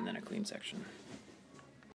And then a clean section.